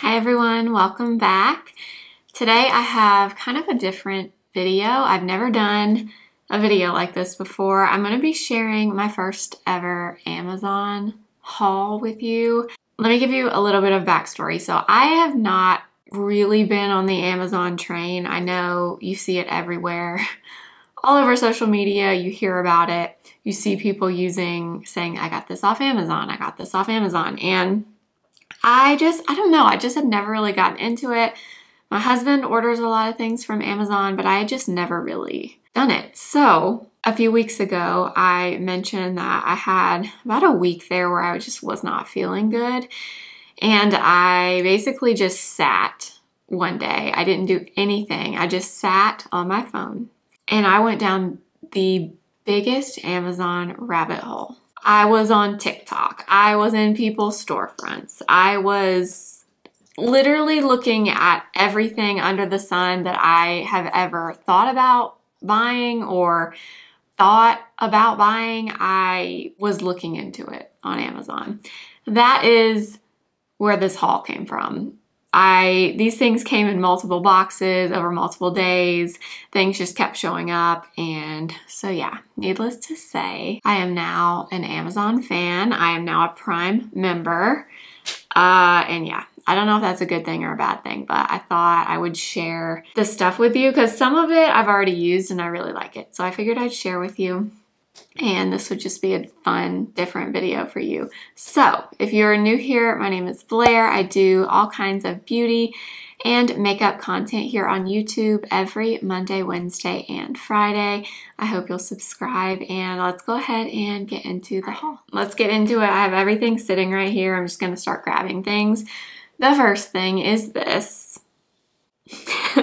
Hi everyone, welcome back. Today I have kind of a different video. I've never done a video like this before. I'm going to be sharing my first ever Amazon haul with you. Let me give you a little bit of backstory. So I have not really been on the Amazon train. I know you see it everywhere. All over social media, you hear about it. You see people using, saying, I got this off Amazon, I got this off Amazon. And I just, I don't know, I just had never really gotten into it. My husband orders a lot of things from Amazon, but I just never really done it. So a few weeks ago, I mentioned that I had about a week there where I just was not feeling good. And I basically just sat one day. I didn't do anything. I just sat on my phone and I went down the biggest Amazon rabbit hole. I was on TikTok. I was in people's storefronts. I was literally looking at everything under the sun that I have ever thought about buying or thought about buying. I was looking into it on Amazon. That is where this haul came from. I these things came in multiple boxes over multiple days. Things just kept showing up and so yeah, needless to say, I am now an Amazon fan. I am now a Prime member. Uh and yeah, I don't know if that's a good thing or a bad thing, but I thought I would share the stuff with you because some of it I've already used and I really like it. So I figured I'd share with you and this would just be a fun, different video for you. So, if you're new here, my name is Blair. I do all kinds of beauty and makeup content here on YouTube every Monday, Wednesday, and Friday. I hope you'll subscribe and let's go ahead and get into the haul. Let's get into it. I have everything sitting right here. I'm just going to start grabbing things. The first thing is this.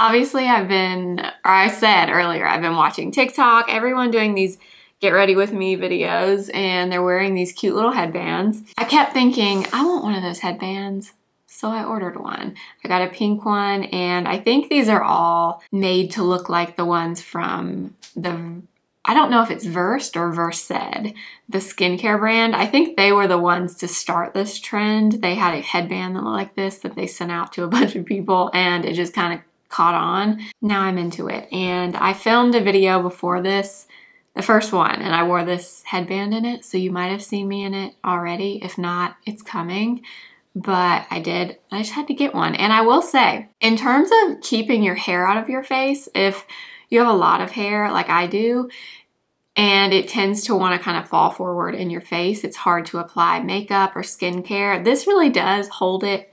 obviously I've been, or I said earlier, I've been watching TikTok, everyone doing these get ready with me videos and they're wearing these cute little headbands. I kept thinking, I want one of those headbands. So I ordered one. I got a pink one and I think these are all made to look like the ones from the I don't know if it's Versed or Versed, the skincare brand. I think they were the ones to start this trend. They had a headband that looked like this that they sent out to a bunch of people and it just kind of caught on. Now I'm into it. And I filmed a video before this, the first one, and I wore this headband in it. So you might have seen me in it already. If not, it's coming. But I did, I just had to get one. And I will say, in terms of keeping your hair out of your face, if you have a lot of hair like I do, and it tends to want to kind of fall forward in your face. It's hard to apply makeup or skincare. This really does hold it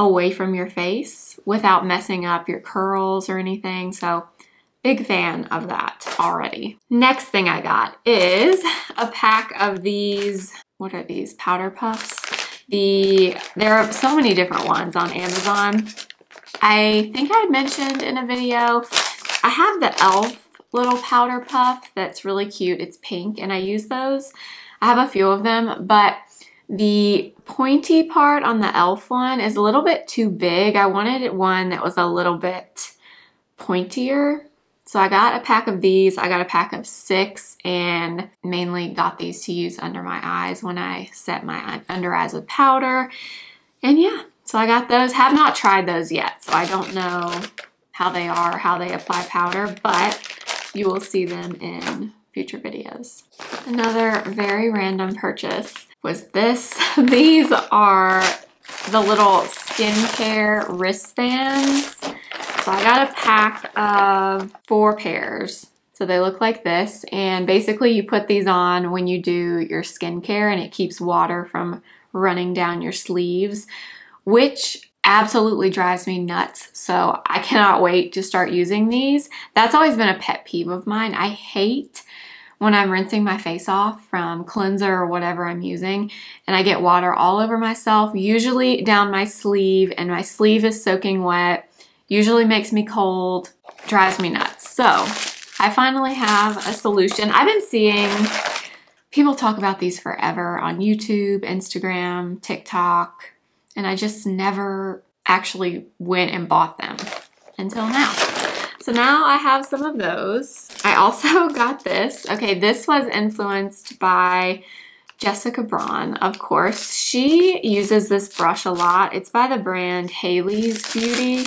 away from your face without messing up your curls or anything. So big fan of that already. Next thing I got is a pack of these, what are these, powder puffs? The There are so many different ones on Amazon. I think I had mentioned in a video, I have the e.l.f. little powder puff that's really cute. It's pink and I use those. I have a few of them, but the pointy part on the e.l.f. one is a little bit too big. I wanted one that was a little bit pointier. So I got a pack of these. I got a pack of six and mainly got these to use under my eyes when I set my under eyes with powder. And yeah, so I got those. Have not tried those yet, so I don't know how they are, how they apply powder, but you will see them in future videos. Another very random purchase was this. These are the little skincare wristbands. So I got a pack of four pairs. So they look like this. And basically you put these on when you do your skincare and it keeps water from running down your sleeves, which absolutely drives me nuts. So I cannot wait to start using these. That's always been a pet peeve of mine. I hate when I'm rinsing my face off from cleanser or whatever I'm using and I get water all over myself, usually down my sleeve and my sleeve is soaking wet, usually makes me cold, drives me nuts. So I finally have a solution. I've been seeing people talk about these forever on YouTube, Instagram, TikTok, and I just never actually went and bought them until now. So now I have some of those. I also got this. Okay, this was influenced by Jessica Braun, of course. She uses this brush a lot. It's by the brand Haley's Beauty.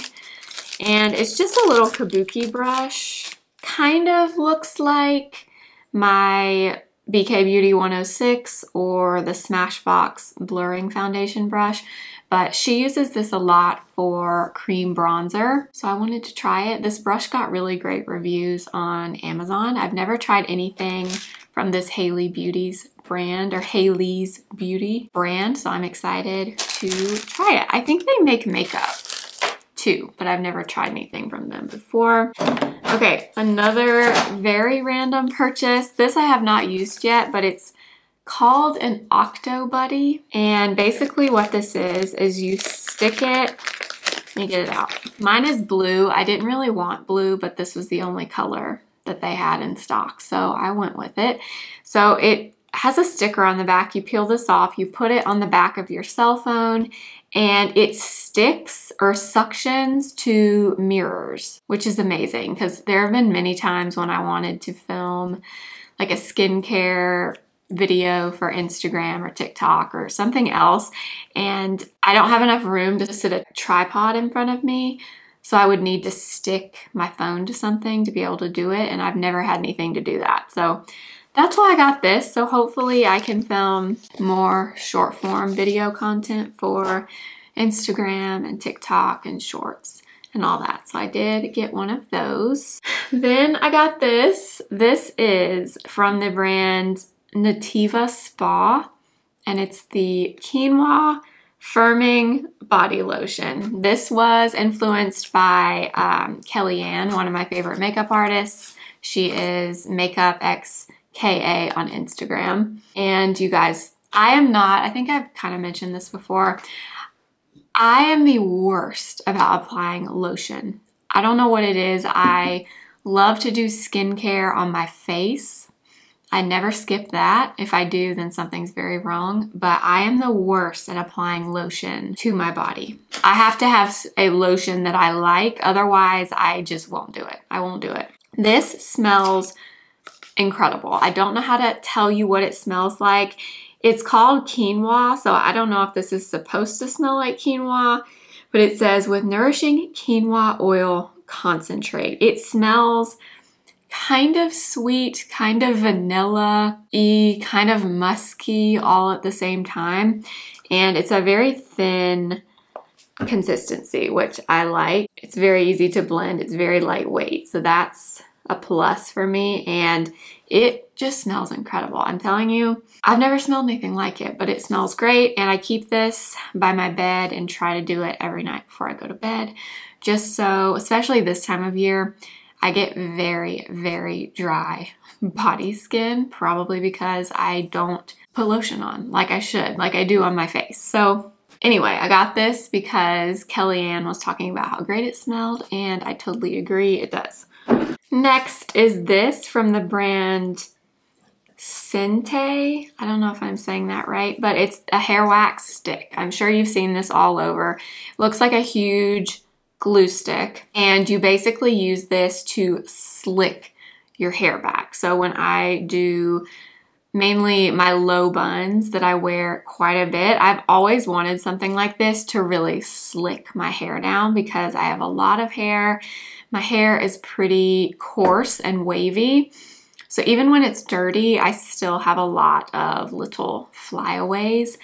And it's just a little kabuki brush. Kind of looks like my BK Beauty 106 or the Smashbox Blurring Foundation brush, but she uses this a lot for cream bronzer. So I wanted to try it. This brush got really great reviews on Amazon. I've never tried anything from this Haley Beauties brand or Haley's Beauty brand, so I'm excited to try it. I think they make makeup too, but I've never tried anything from them before. Okay, another very random purchase. This I have not used yet, but it's called an Octobuddy. And basically what this is, is you stick it, let me get it out. Mine is blue. I didn't really want blue, but this was the only color that they had in stock. So I went with it. So it has a sticker on the back. You peel this off, you put it on the back of your cell phone, and it sticks or suctions to mirrors, which is amazing because there have been many times when I wanted to film like a skincare video for Instagram or TikTok or something else, and I don't have enough room to sit a tripod in front of me. So I would need to stick my phone to something to be able to do it, and I've never had anything to do that. So that's why I got this. So hopefully I can film more short form video content for Instagram and TikTok and shorts and all that. So I did get one of those. Then I got this. This is from the brand Nativa Spa and it's the Quinoa Firming Body Lotion. This was influenced by um, Kellyanne, one of my favorite makeup artists. She is Makeup XKA on Instagram. And you guys, I am not, I think I've kind of mentioned this before. I am the worst about applying lotion. I don't know what it is. I love to do skincare on my face. I never skip that. If I do, then something's very wrong. But I am the worst at applying lotion to my body. I have to have a lotion that I like. Otherwise, I just won't do it. I won't do it. This smells incredible. I don't know how to tell you what it smells like. It's called quinoa, so I don't know if this is supposed to smell like quinoa, but it says with nourishing quinoa oil concentrate. It smells kind of sweet, kind of vanilla-y, kind of musky all at the same time. And it's a very thin consistency, which I like. It's very easy to blend. It's very lightweight. So that's a plus for me and it just smells incredible. I'm telling you, I've never smelled anything like it, but it smells great and I keep this by my bed and try to do it every night before I go to bed just so, especially this time of year, I get very, very dry body skin, probably because I don't put lotion on like I should, like I do on my face. So Anyway, I got this because Kellyanne was talking about how great it smelled and I totally agree it does. Next is this from the brand Sente. I don't know if I'm saying that right, but it's a hair wax stick. I'm sure you've seen this all over. Looks like a huge glue stick and you basically use this to slick your hair back. So when I do mainly my low buns that I wear quite a bit. I've always wanted something like this to really slick my hair down because I have a lot of hair my hair is pretty coarse and wavy. So even when it's dirty, I still have a lot of little flyaways.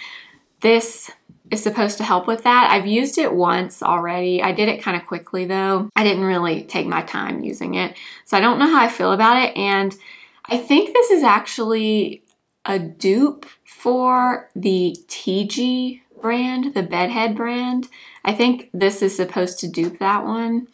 This is supposed to help with that. I've used it once already. I did it kind of quickly though. I didn't really take my time using it. So I don't know how I feel about it. And I think this is actually a dupe for the TIGI brand, the bedhead brand. I think this is supposed to dupe that one.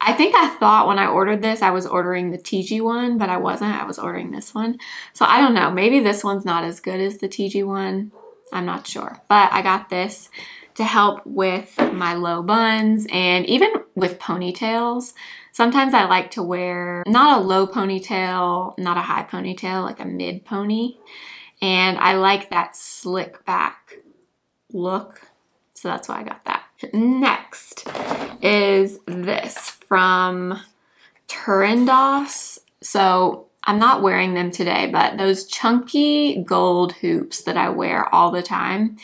I think I thought when I ordered this, I was ordering the TIGI one, but I wasn't. I was ordering this one. So I don't know. Maybe this one's not as good as the TIGI one. I'm not sure. But I got this to help with my low buns and even with ponytails. Sometimes I like to wear not a low ponytail, not a high ponytail, like a mid pony. And I like that slick back look. So that's why I got that. Next is this from Turandos. So I'm not wearing them today, but those chunky gold hoops that I wear all the time.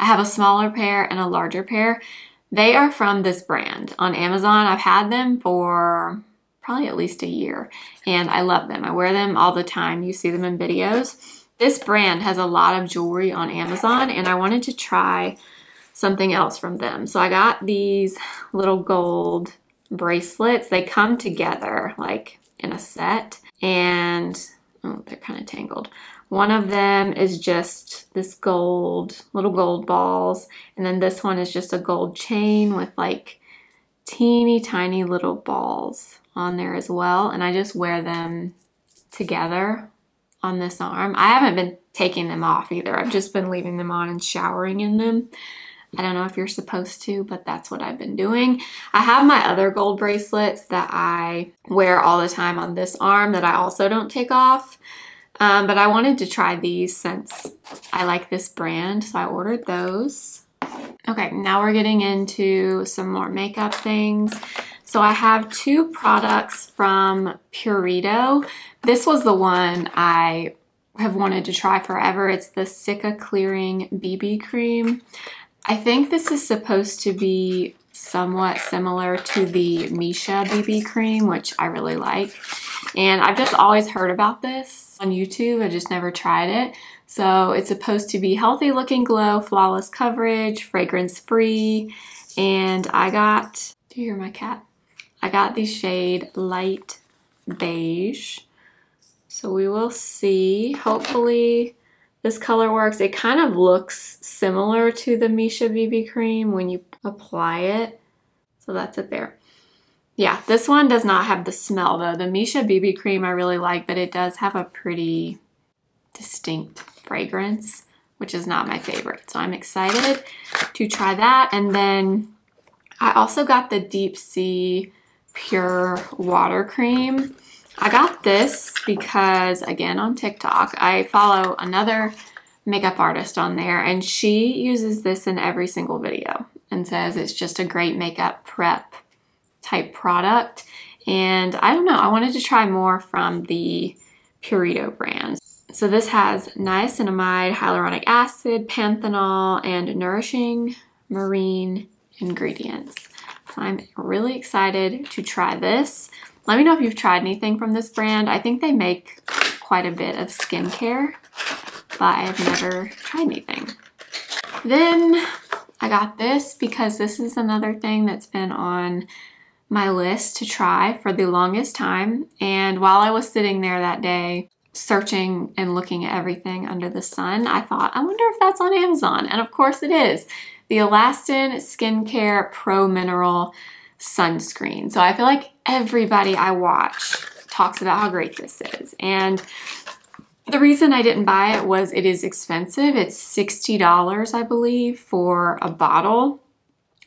I have a smaller pair and a larger pair. They are from this brand on Amazon. I've had them for probably at least a year and I love them. I wear them all the time. You see them in videos. This brand has a lot of jewelry on Amazon and I wanted to try something else from them. So I got these little gold bracelets. They come together like in a set and oh, they're kind of tangled. One of them is just this gold, little gold balls. And then this one is just a gold chain with like teeny tiny little balls on there as well. And I just wear them together on this arm. I haven't been taking them off either. I've just been leaving them on and showering in them. I don't know if you're supposed to, but that's what I've been doing. I have my other gold bracelets that I wear all the time on this arm that I also don't take off. Um, but I wanted to try these since I like this brand, so I ordered those. Okay, now we're getting into some more makeup things. So I have two products from Purito. This was the one I have wanted to try forever. It's the Cica Clearing BB Cream. I think this is supposed to be somewhat similar to the Missha BB cream, which I really like. And I've just always heard about this on YouTube. I just never tried it. So it's supposed to be healthy looking glow, flawless coverage, fragrance free. And I got, do you hear my cat? I got the shade light beige. So we will see. Hopefully this color works. It kind of looks similar to the Missha BB cream when you apply it. So that's it there. Yeah, this one does not have the smell though. The Missha BB cream I really like, but it does have a pretty distinct fragrance, which is not my favorite. So I'm excited to try that. And then I also got the Deep Sea Pure Water Cream. I got this because, again, on TikTok, I follow another makeup artist on there, and she uses this in every single video and says it's just a great makeup prep type product. And I don't know, I wanted to try more from the Purito brand. So this has niacinamide, hyaluronic acid, panthenol, and nourishing marine ingredients. I'm really excited to try this. Let me know if you've tried anything from this brand. I think they make quite a bit of skincare, but I've never tried anything. Then I got this because this is another thing that's been on my list to try for the longest time. And while I was sitting there that day, searching and looking at everything under the sun, I thought, I wonder if that's on Amazon. And of course it is. The Alastin Skincare Pro Mineral sunscreen. So I feel like everybody I watch talks about how great this is. And the reason I didn't buy it was it is expensive. It's $60, I believe, for a bottle.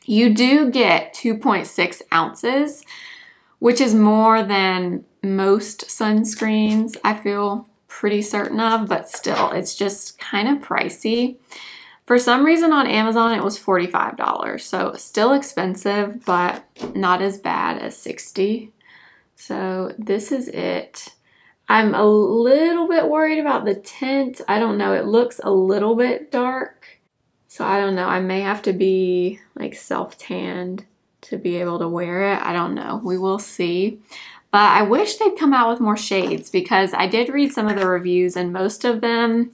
You do get 2.6 ounces, which is more than most sunscreens I feel pretty certain of, but still, it's just kind of pricey. For some reason on Amazon, it was $45. So still expensive, but not as bad as 60 So this is it. I'm a little bit worried about the tint. I don't know. It looks a little bit dark. So I don't know. I may have to be like self-tanned to be able to wear it. I don't know. We will see. But I wish they'd come out with more shades because I did read some of the reviews and most of them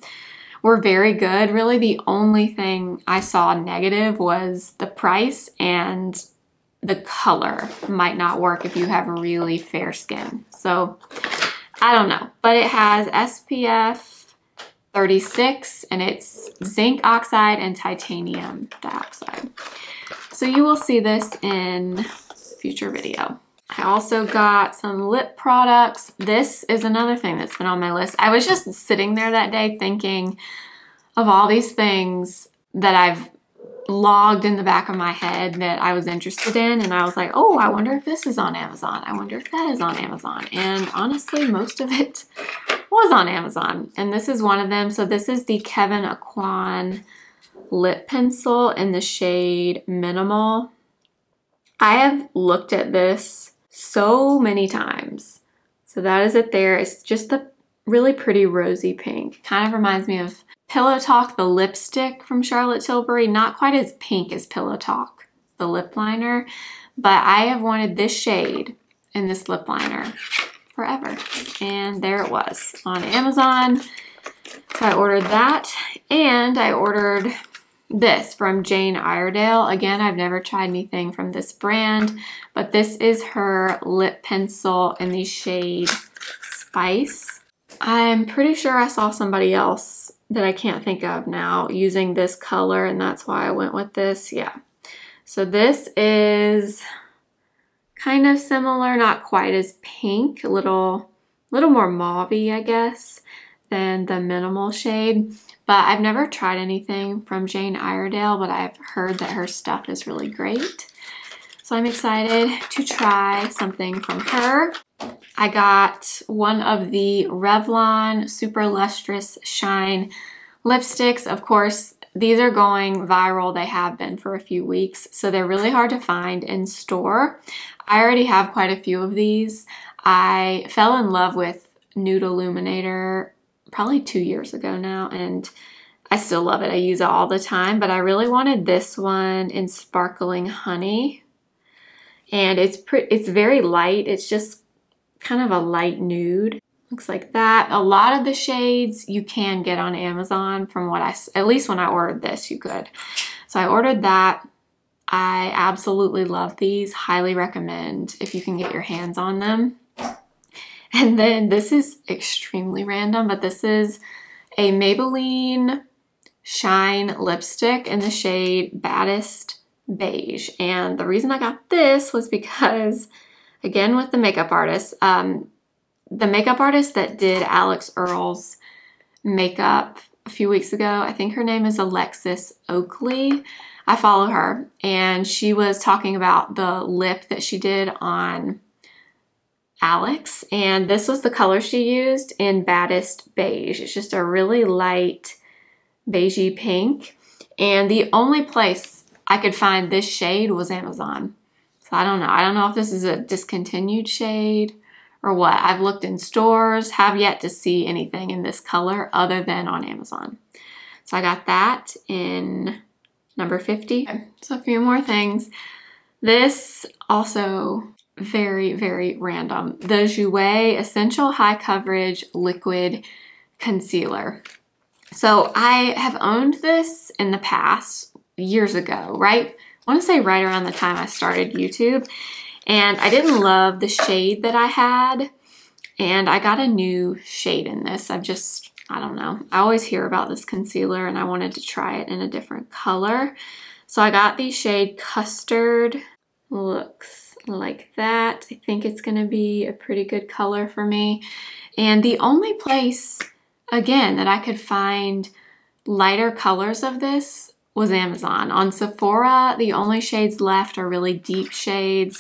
were very good. Really, the only thing I saw negative was the price and the color might not work if you have really fair skin. So I don't know, but it has SPF 36 and it's zinc oxide and titanium dioxide. So you will see this in future video. I also got some lip products. This is another thing that's been on my list. I was just sitting there that day thinking of all these things that I've logged in the back of my head that I was interested in and I was like, oh, I wonder if this is on Amazon. I wonder if that is on Amazon. And honestly, most of it was on Amazon. And this is one of them. So this is the Kevyn Aucoin lip pencil in the shade Minimal. I have looked at this so many times. So that is it there. It's just the really pretty rosy pink. Kind of reminds me of Pillow Talk, the lipstick from Charlotte Tilbury. Not quite as pink as Pillow Talk, the lip liner, but I have wanted this shade in this lip liner forever. And there it was on Amazon. So I ordered that and I ordered this from Jane Iredale. Again, I've never tried anything from this brand, but this is her lip pencil in the shade Spice. I'm pretty sure I saw somebody else that I can't think of now using this color and that's why I went with this. Yeah. So this is kind of similar, not quite as pink, a little, little more mauve I guess, than the minimal shade. But I've never tried anything from Jane Iredale, but I've heard that her stuff is really great. So I'm excited to try something from her. I got one of the Revlon Super Lustrous Shine lipsticks. Of course, these are going viral. They have been for a few weeks, so they're really hard to find in store. I already have quite a few of these. I fell in love with Nude Illuminator probably two years ago now, and I still love it. I use it all the time, but I really wanted this one in Sparkling Honey. And it's pretty, it's very light. It's just kind of a light nude. Looks like that. A lot of the shades you can get on Amazon from what I, at least when I ordered this, you could. So I ordered that. I absolutely love these. Highly recommend if you can get your hands on them. And then this is extremely random, but this is a Maybelline Shine lipstick in the shade Baddest Beige. And the reason I got this was because, again, with the makeup artist, um, the makeup artist that did Alix Earle's makeup a few weeks ago, I think her name is Alexis Oakley. I follow her, and she was talking about the lip that she did on Alix, and this was the color she used in Baddest Beige. It's just a really light beigey pink, and the only place I could find this shade was Amazon. So I don't know. I don't know if this is a discontinued shade or what. I've looked in stores, have yet to see anything in this color other than on Amazon. So I got that in number 50. Okay, so a few more things. This also very, very random. The Jouer Essential High Coverage Liquid Concealer. So I have owned this in the past, years ago, right? I want to say right around the time I started YouTube. And I didn't love the shade that I had. And I got a new shade in this. I've just, I don't know. I always hear about this concealer and I wanted to try it in a different color. So I got the shade Custard. Looks like that. I think it's going to be a pretty good color for me. And the only place, again, that I could find lighter colors of this was Amazon. On Sephora, the only shades left are really deep shades.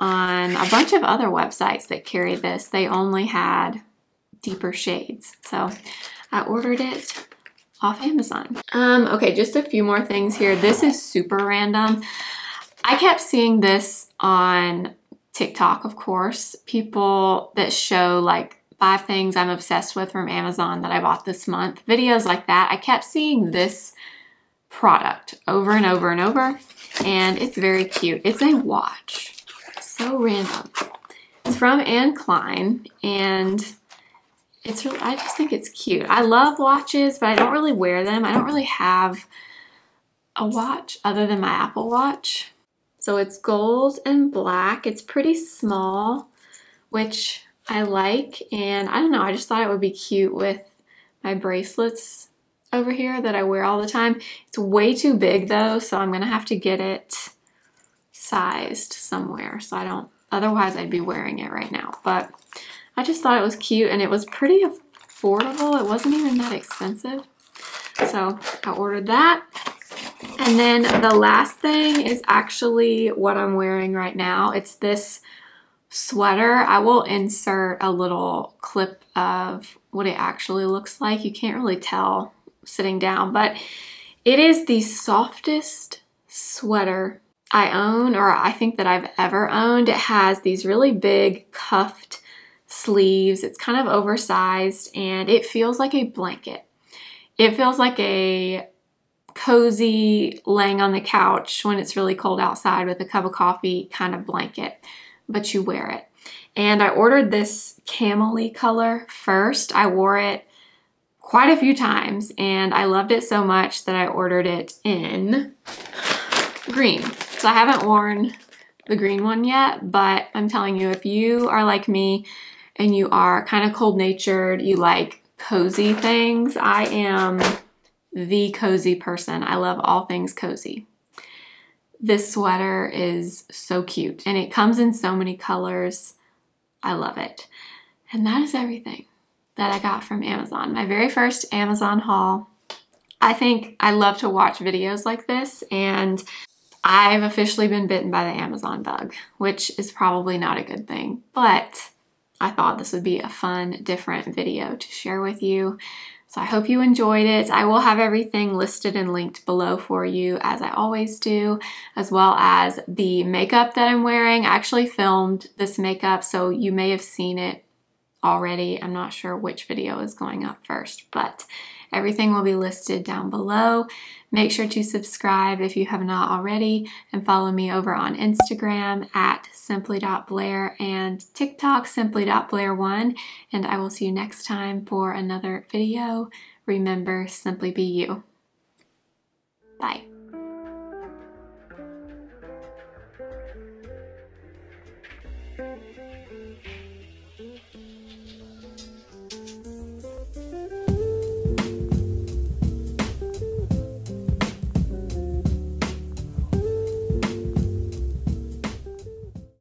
On a bunch of other websites that carry this, they only had deeper shades. So I ordered it off Amazon. Um, okay, just a few more things here. This is super random. I kept seeing this on TikTok, of course, people that show like five things I'm obsessed with from Amazon that I bought this month, videos like that. I kept seeing this product over and over and over, and it's very cute. It's a watch. So random. It's from Anne Klein, and it's really, I just think it's cute. I love watches, but I don't really wear them. I don't really have a watch other than my Apple Watch. So it's gold and black. It's pretty small, which I like. And I don't know, I just thought it would be cute with my bracelets over here that I wear all the time. It's way too big though, so I'm gonna have to get it sized somewhere so I don't, otherwise I'd be wearing it right now. But I just thought it was cute and it was pretty affordable. It wasn't even that expensive. So I ordered that. And then the last thing is actually what I'm wearing right now. It's this sweater. I will insert a little clip of what it actually looks like. You can't really tell sitting down, but it is the softest sweater I own or I think that I've ever owned. It has these really big cuffed sleeves. It's kind of oversized and it feels like a blanket. It feels like a cozy laying on the couch when it's really cold outside with a cup of coffee kind of blanket, but you wear it. And I ordered this camely color first. I wore it quite a few times and I loved it so much that I ordered it in green. So I haven't worn the green one yet, but I'm telling you, if you are like me and you are kind of cold natured, you like cozy things, I am the cozy person. I love all things cozy. This sweater is so cute and it comes in so many colors. I love it. And that is everything that I got from Amazon. My very first Amazon haul. I think I love to watch videos like this and I've officially been bitten by the Amazon bug, which is probably not a good thing, but I thought this would be a fun, different video to share with you. So I hope you enjoyed it. I will have everything listed and linked below for you as I always do, as well as the makeup that I'm wearing. I actually filmed this makeup, so you may have seen it already. I'm not sure which video is going up first, but everything will be listed down below. Make sure to subscribe if you have not already and follow me over on Instagram at simply.blair and TikTok simply.blair1 and I will see you next time for another video. Remember, simply be you. Bye.